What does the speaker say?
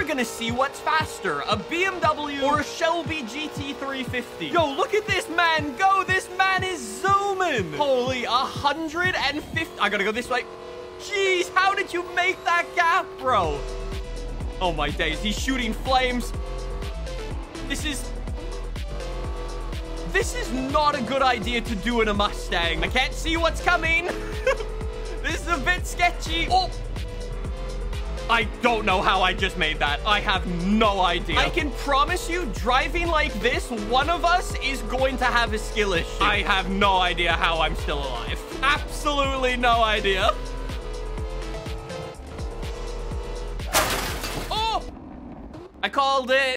We're gonna see what's faster, a BMW or a Shelby GT350. Yo, look at this man go. This man is zooming. Holy, 150. I gotta go this way. Jeez, how did you make that gap, bro? Oh my days, he's shooting flames. This is... This is not a good idea to do in a Mustang. I can't see what's coming. this is a bit sketchy. Oh! I don't know how I just made that. I have no idea. I can promise you, driving like this, one of us is going to have a skill issue. I have no idea how I'm still alive. Absolutely no idea. Oh! I called it.